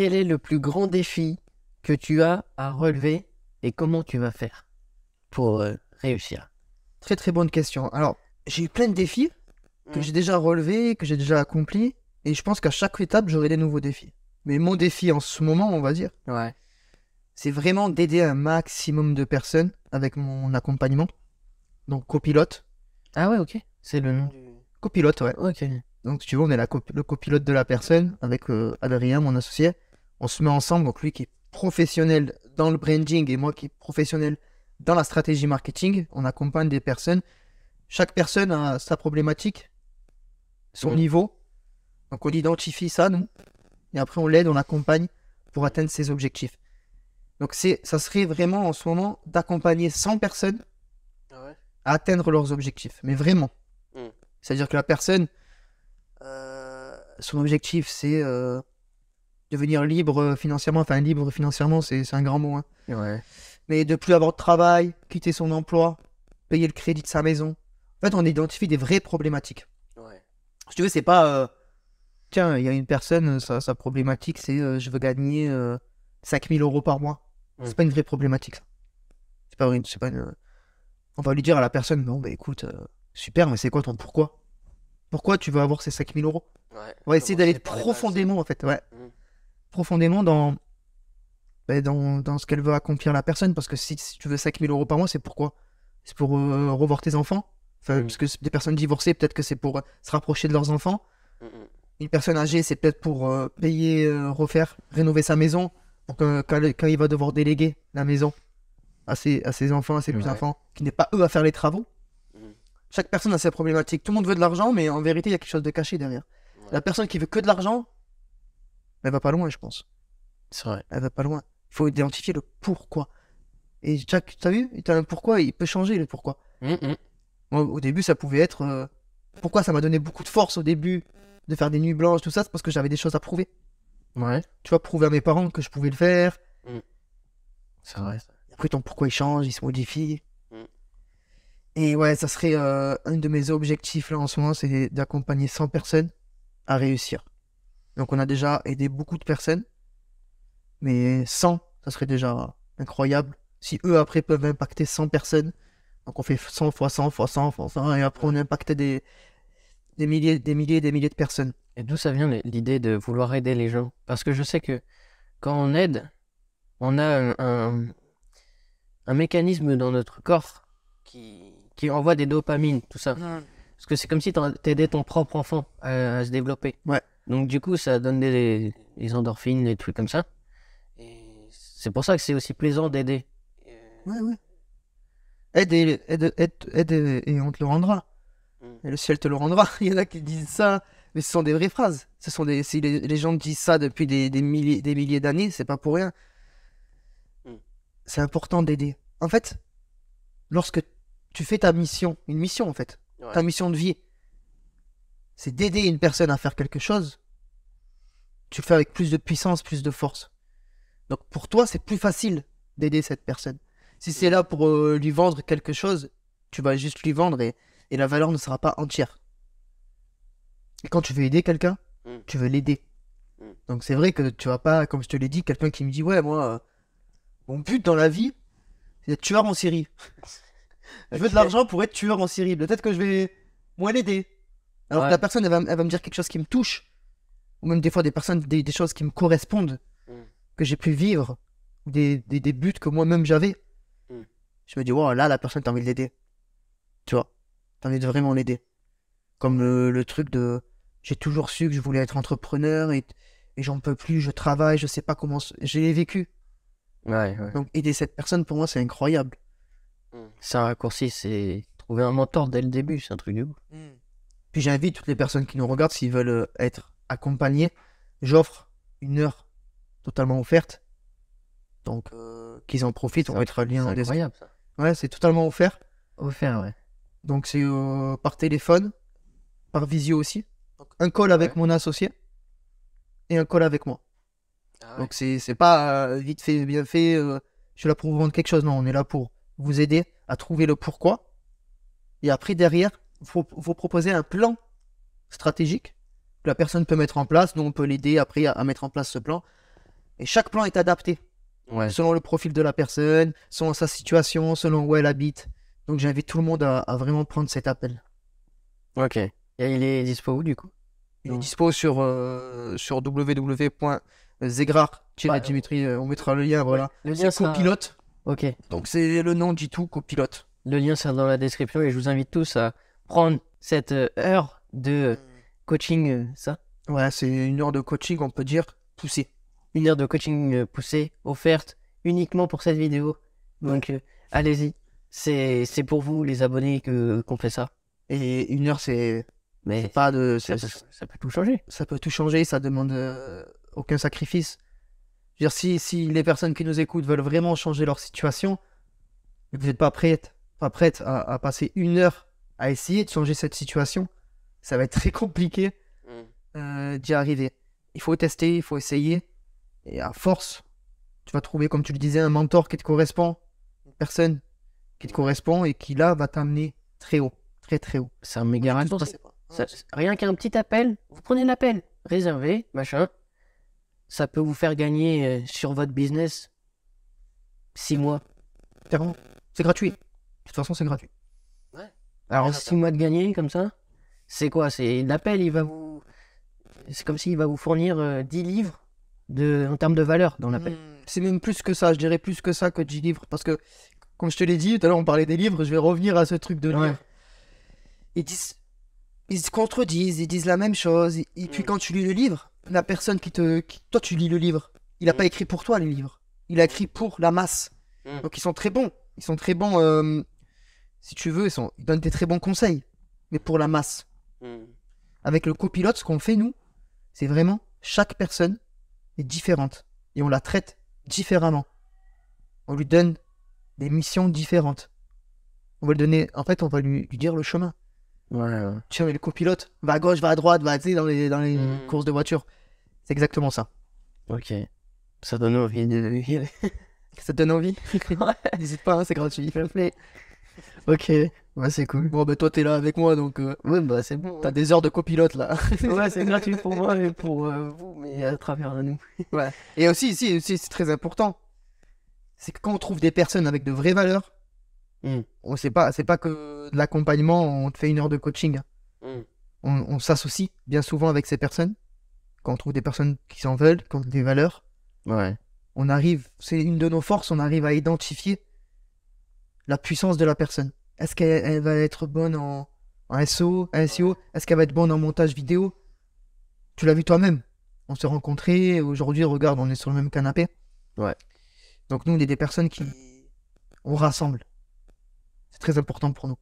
quel est le plus grand défi que tu as à relever et comment tu vas faire pour euh, réussir? Très très bonne question. Alors, j'ai eu plein de défis que Mm. j'ai déjà relevés, que j'ai déjà accomplis, et je pense qu'à chaque étape, j'aurai des nouveaux défis. Mais mon défi en ce moment, on va dire, Ouais. c'est vraiment d'aider un maximum de personnes avec mon accompagnement. Donc copilote. Ah ouais, ok. C'est le nom du. Copilote, ouais. Ok. Donc, si tu veux, on est la cop- le copilote de la personne avec euh, Adrien, mon associé. On se met ensemble, donc lui qui est professionnel dans le branding et moi qui est professionnel dans la stratégie marketing. On accompagne des personnes. Chaque personne a sa problématique, son niveau. Donc, on identifie ça, nous. Et après, on l'aide, on l'accompagne pour atteindre ses objectifs. Donc, c'est, ça serait vraiment en ce moment d'accompagner 100 personnes Ah ouais. à atteindre leurs objectifs. Mais vraiment. Mm. C'est-à-dire que la personne, euh, son objectif, c'est euh, devenir libre financièrement. Enfin, libre financièrement, c'est un grand mot. hein. Ouais. Mais de plus avoir de travail, quitter son emploi, payer le crédit de sa maison. En fait, on identifie des vraies problématiques. Ouais. Si tu veux, c'est pas. euh, Tiens, il y a une personne, sa, sa problématique, c'est euh, je veux gagner euh, 5000 euros par mois. Mm. C'est pas une vraie problématique, ça. C'est pas une. pas une- On va lui dire à la personne non, bah écoute, euh, super, mais c'est quoi ton pourquoi? Pourquoi tu veux avoir ces 5000 euros? Ouais. On va essayer d'aller profondément, en fait, ouais. Mm. Profondément dans, ben, dans, dans ce qu'elle veut accomplir la personne. Parce que si, si tu veux 5000 euros par mois, c'est pourquoi? C'est pour euh, revoir tes enfants? Enfin, Mm. Parce que des personnes divorcées, peut-être que c'est pour euh, se rapprocher de leurs enfants. Mm, mm. Une personne âgée, c'est peut-être pour euh, payer, euh, refaire, rénover sa maison. Pour que quand, quand il va devoir déléguer la maison à ses, à ses enfants, à ses Ouais. petits-enfants, qui n'est pas eux à faire les travaux. Chaque personne a ses problématiques. Tout le monde veut de l'argent, mais en vérité, il y a quelque chose de caché derrière. Ouais. La personne qui veut que de l'argent, elle va pas loin, je pense. C'est vrai. Elle va pas loin. Il faut identifier le pourquoi. Et chaque, t'as vu, t'as un pourquoi, il peut changer le pourquoi. Mm, mm. Moi, au début, ça pouvait être. euh, pourquoi ça m'a donné beaucoup de force au début de faire des nuits blanches, tout ça, c'est parce que j'avais des choses à prouver. Ouais. Tu vois, prouver à mes parents que je pouvais le faire. C'est vrai. ça. Après, ton pourquoi il change, il se modifie. Mm. Et ouais, ça serait euh, un de mes objectifs là en ce moment, c'est d'accompagner 100 personnes à réussir. Donc on a déjà aidé beaucoup de personnes, mais 100, ça serait déjà incroyable. Si eux après peuvent impacter 100 personnes, donc on fait 100 fois 100 fois 100 fois 100, et après on impacte des, des milliers, des milliers, des milliers de personnes. Et d'où ça vient l'idée de vouloir aider les gens? Parce que je sais que quand on aide, on a un, un, un mécanisme dans notre corps qui, qui envoie des dopamines, tout ça. Parce que c'est comme si t'aidais ton propre enfant à, à se développer. Ouais. Donc du coup, ça donne des, des endorphines, des trucs comme ça. Et c'est pour ça que c'est aussi plaisant d'aider. Ouais, ouais. Aide et, aide, aide, aide et, et on te le rendra. Mm. Et le ciel te le rendra. Il y en a qui disent ça, mais ce sont des vraies phrases. Ce sont des, si les, les gens disent ça depuis des, des milliers, des milliers d'années, c'est pas pour rien. Mm. C'est important d'aider. En fait, lorsque tu fais ta mission, une mission en fait, Ouais. ta mission de vie, c'est d'aider une personne à faire quelque chose, tu le fais avec plus de puissance, plus de force. Donc pour toi, c'est plus facile d'aider cette personne. Si c'est là pour euh, lui vendre quelque chose, tu vas juste lui vendre et, et la valeur ne sera pas entière. Et quand tu veux aider quelqu'un, Mm. tu veux l'aider. Mm. Donc c'est vrai que tu vas pas, comme je te l'ai dit, quelqu'un qui me dit ouais moi, euh, mon but dans la vie, c'est d'être tueur en série. je veux de l'argent pour être tueur en série. Peut-être que je vais moi l'aider. Alors que la personne, elle va, elle va me dire quelque chose qui me touche. Ou même des fois des personnes, des, des choses qui me correspondent, Mm. que j'ai pu vivre, ou des, des, des buts que moi-même j'avais. Mm. Je me dis, wow, là, la personne, t'as envie de l'aider. Tu vois, t'as envie de vraiment l'aider. Comme le, le truc de, j'ai toujours su que je voulais être entrepreneur et, et j'en peux plus, je travaille, je sais pas comment, j'ai vécu. Ouais, ouais. Donc aider cette personne, pour moi, c'est incroyable. C'est un raccourci, c'est trouver un mentor dès le début, c'est un truc de ouf. Puis j'invite toutes les personnes qui nous regardent, s'ils veulent euh, être accompagnés, j'offre une heure totalement offerte. Donc euh, qu'ils en profitent, on va mettre un lien C'est dans incroyable ça. Ouais, c'est totalement offert. Offert, ouais. Donc c'est euh, par téléphone, par visio aussi. Donc, un call avec Ouais. mon associé et un call avec moi. Ah Donc c'est c'est pas euh, vite fait, bien fait, je suis là pour vous vendre quelque chose. Non, on est là pour vous aider à trouver le pourquoi. Et après, derrière, vous, vous proposer un plan stratégique que la personne peut mettre en place. Nous, on peut l'aider après à, à mettre en place ce plan. Et chaque plan est adapté Ouais. selon le profil de la personne, selon sa situation, selon où elle habite. Donc j'invite tout le monde à, à vraiment prendre cet appel. Ok. Et il est dispo où du coup? Il est dispo sur, euh, sur www.zegrar-dimitri. euh, on mettra le lien, voilà. Le lien sera. copilote. Ok. Donc c'est le nom du tout, copilote. Le lien sera dans la description et je vous invite tous à prendre cette euh, heure de coaching, euh, ça Ouais, c'est une heure de coaching, on peut dire, poussé. Une heure de coaching euh, poussée, offerte uniquement pour cette vidéo. Donc allez-y. C'est c'est pour vous, les abonnés, que qu'on fait ça. Et une heure, c'est Mais pas de. ça, peut- ça peut tout changer. ça peut tout changer, ça demande euh, aucun sacrifice. Je veux dire, si, si les personnes qui nous écoutent veulent vraiment changer leur situation, vous n'êtes pas prête, pas prête à, à passer une heure à essayer de changer cette situation, ça va être très compliqué euh, d'y arriver. Il faut tester, il faut essayer, et à force, tu vas trouver, comme tu le disais, un mentor qui te correspond, une personne qui te correspond et qui là va t'amener très haut, très très haut. C'est un méga rien qu'un petit appel, vous prenez l'appel, réservé, machin. Ça peut vous faire gagner euh, sur votre business 6 mois. Clairement, c'est gratuit. De toute façon, c'est gratuit. Alors 6 mois de gagner comme ça, c'est quoi? C'est l'appel, il va vous. C'est comme s'il va vous fournir euh, 10 livres de... en termes de valeur dans l'appel. C'est même plus que ça, je dirais plus que ça que 10 livres. Parce que, comme je te l'ai dit, tout à l'heure on parlait des livres, je vais revenir à ce truc de Ouais. livres. Ils disent. Ils se contredisent, ils disent la même chose. Et, et puis Mm. quand tu lis le livre, la personne qui te. qui- Toi tu lis le livre. Il n'a pas écrit pour toi les livres. Il a écrit pour la masse. Donc ils sont très bons. Ils sont très bons. euh, si tu veux, ils, sont... ils donnent des très bons conseils. Mais pour la masse. Avec le copilote, ce qu'on fait nous, c'est vraiment chaque personne est différente et on la traite différemment. On lui donne des missions différentes. On va lui donner, en fait, on va lui, lui dire le chemin. Ouais, ouais. Tiens, le copilote, va à gauche, va à droite, va tu dans les, dans les Mhm. courses de voiture. C'est exactement ça. Ok. Ça donne envie de. Ça donne envie? N'hésite pas, hein, c'est gratuit. Ok. Ouais, c'est cool. Bon, ben toi, t'es là avec moi, donc euh, Ouais, bah c'est bon. t'as des heures de copilote là. Ouais, c'est gratuit pour moi et pour euh, vous, mais à travers nous. Et aussi, ici, aussi, c'est très important. C'est que quand on trouve des personnes avec de vraies valeurs, Mm. on sait pas, c'est pas que de l'accompagnement, on te fait une heure de coaching. Mm. On, on s'associe bien souvent avec ces personnes. Quand on trouve des personnes qui s'en veulent, qui ont des valeurs, Ouais. on arrive, c'est une de nos forces, on arrive à identifier la puissance de la personne. Est-ce qu'elle elle va être bonne en, en SEO, SEO Est-ce qu'elle va être bonne en montage vidéo? Tu l'as vu toi-même. On s'est rencontrés, aujourd'hui, regarde, on est sur le même canapé. Ouais. Donc nous, on est des personnes qui... On rassemble. C'est très important pour nous.